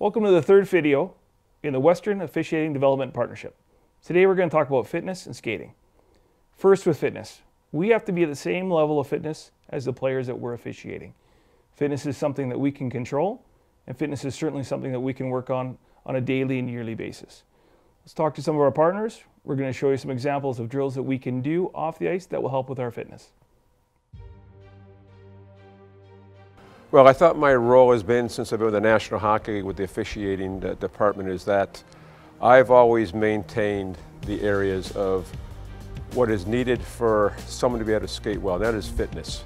Welcome to the third video in the Western Officiating Development Partnership. Today we're going to talk about fitness and skating. First with fitness. We have to be at the same level of fitness as the players that we're officiating. Fitness is something that we can control, and fitness is certainly something that we can work on on a daily and yearly basis. Let's talk to some of our partners. We're going to show you some examples of drills that we can do off the ice that will help with our fitness. Well, I thought my role has been, since I've been with the National Hockey League with the officiating department, is that I've always maintained the areas of what is needed for someone to be able to skate well. That is fitness.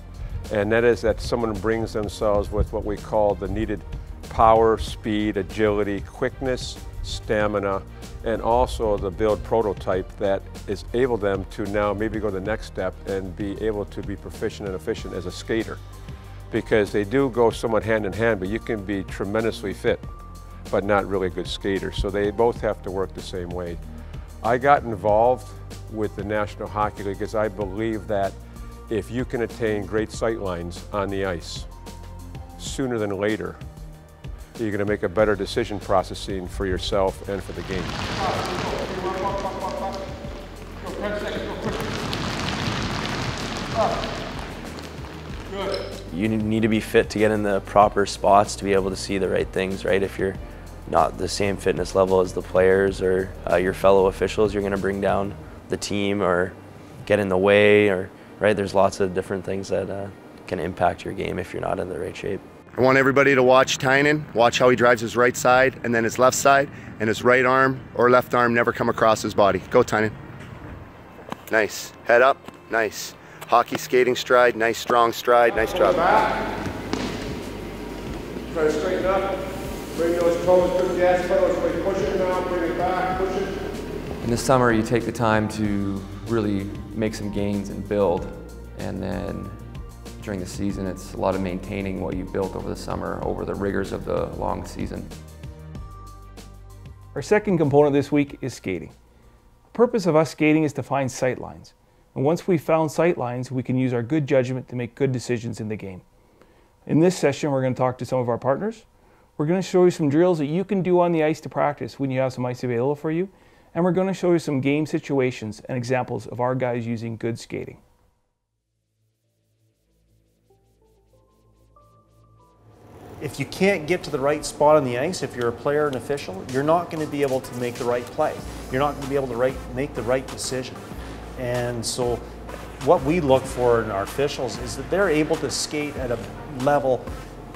And that is that someone brings themselves with what we call the needed power, speed, agility, quickness, stamina, and also the build prototype that is able them to now maybe go the next step and be able to be proficient and efficient as a skater because they do go somewhat hand in hand, but you can be tremendously fit, but not really a good skater. So they both have to work the same way. I got involved with the National Hockey League because I believe that if you can attain great sight lines on the ice sooner than later, you're going to make a better decision processing for yourself and for the game. You need to be fit to get in the proper spots to be able to see the right things, right? If you're not the same fitness level as the players or uh, your fellow officials, you're going to bring down the team or get in the way or, right? There's lots of different things that uh, can impact your game if you're not in the right shape. I want everybody to watch Tynan, watch how he drives his right side and then his left side, and his right arm or left arm never come across his body. Go, Tynan. Nice. Head up. Nice. Hockey skating stride. Nice strong stride. Nice job. Try to straighten up. Bring those toes to the gas pedal. So push it now. Bring it back. Push it. In the summer, you take the time to really make some gains and build, and then during the season, it's a lot of maintaining what you built over the summer, over the rigors of the long season. Our second component this week is skating. The purpose of us skating is to find sight lines. And once we've found sight lines, we can use our good judgment to make good decisions in the game. In this session, we're going to talk to some of our partners. We're going to show you some drills that you can do on the ice to practice when you have some ice available for you. And we're going to show you some game situations and examples of our guys using good skating. if you can't get to the right spot on the ice, if you're a player and official, you're not going to be able to make the right play. You're not going to be able to right, make the right decision. And so, what we look for in our officials is that they're able to skate at a level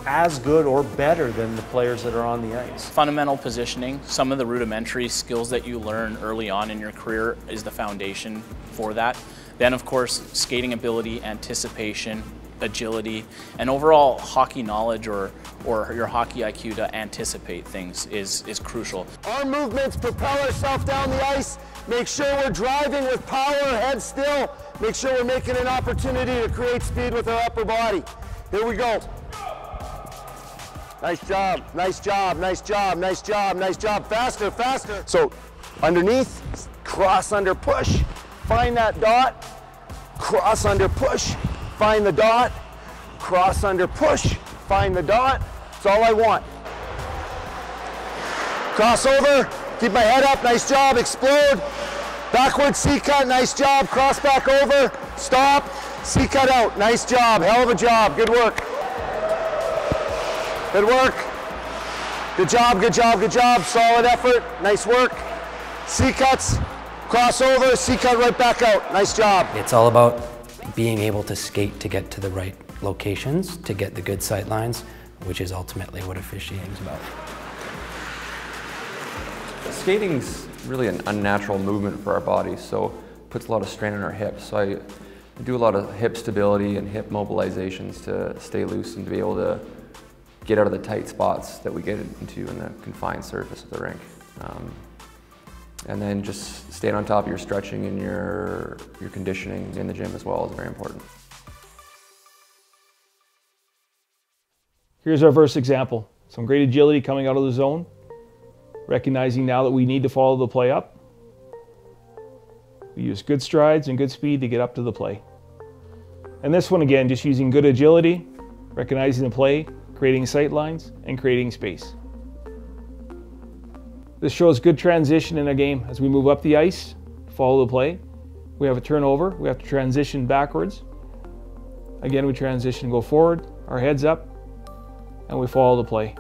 as good or better than the players that are on the ice. Fundamental positioning, some of the rudimentary skills that you learn early on in your career is the foundation for that. Then, of course, skating ability, anticipation, agility, and overall hockey knowledge or, or your hockey IQ to anticipate things is, is crucial. Our movements propel ourselves down the ice. Make sure we're driving with power, head still. Make sure we're making an opportunity to create speed with our upper body. Here we go. Nice job, nice job, nice job, nice job, nice job. Faster, faster. So underneath, cross under push. Find that dot, cross under push, find the dot, cross under push, find the dot. That's all I want. Cross over, keep my head up, nice job, explode. Backward C cut, nice job, cross back over, stop, C cut out, nice job, hell of a job, good work. Good work. Good job, good job, good job, solid effort, nice work. C cuts, crossover, C cut right back out, nice job. It's all about being able to skate to get to the right locations, to get the good sight lines, which is ultimately what officiating is about. Skating's really an unnatural movement for our bodies, so it puts a lot of strain on our hips. So I do a lot of hip stability and hip mobilizations to stay loose and to be able to get out of the tight spots that we get into in the confined surface of the rink. Um, and then just staying on top of your stretching and your, your conditioning in the gym as well is very important. Here's our first example. Some great agility coming out of the zone. Recognizing now that we need to follow the play up. We use good strides and good speed to get up to the play. And this one again, just using good agility, recognizing the play, creating sight lines, and creating space. This shows good transition in a game as we move up the ice, follow the play. We have a turnover, we have to transition backwards. Again, we transition, go forward, our heads up, and we follow the play.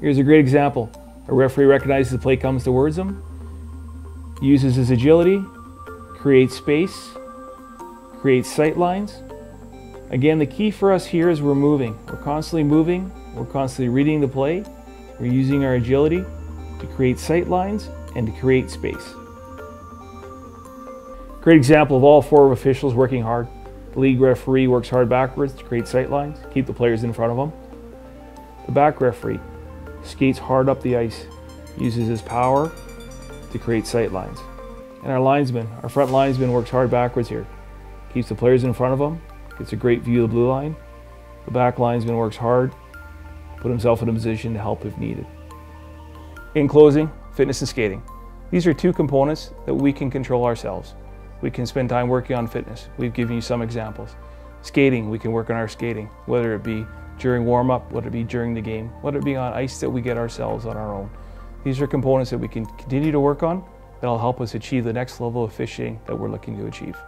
Here's a great example. A referee recognizes the play comes towards him, uses his agility, creates space, creates sight lines. Again, the key for us here is we're moving. We're constantly moving, we're constantly reading the play, we're using our agility to create sight lines and to create space. Great example of all four officials working hard. The lead referee works hard backwards to create sight lines, keep the players in front of him. The back referee skates hard up the ice, uses his power to create sight lines. And our linesman, our front linesman works hard backwards here, keeps the players in front of him, gets a great view of the blue line. The back linesman works hard, put himself in a position to help if needed. In closing, fitness and skating. These are two components that we can control ourselves. We can spend time working on fitness. We've given you some examples. Skating, we can work on our skating, whether it be during warm-up, whether it be during the game, whether it be on ice that we get ourselves on our own. These are components that we can continue to work on that'll help us achieve the next level of officiating that we're looking to achieve.